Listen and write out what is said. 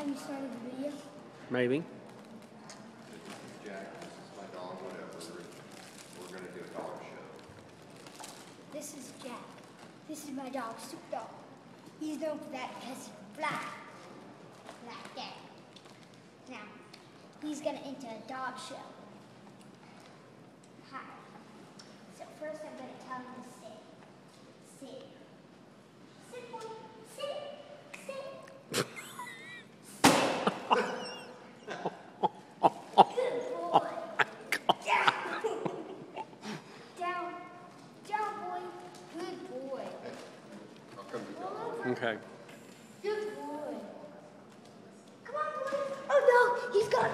Have you started the video? Maybe. Jack, this is my dog, whatever. We're gonna do a dog show. This is Jack. This is my dog, Soup Dog. He's known for that because he's black. Like that. Now, he's gonna enter a dog show. Okay. Good boy. Come on, boy. Oh no, he's got.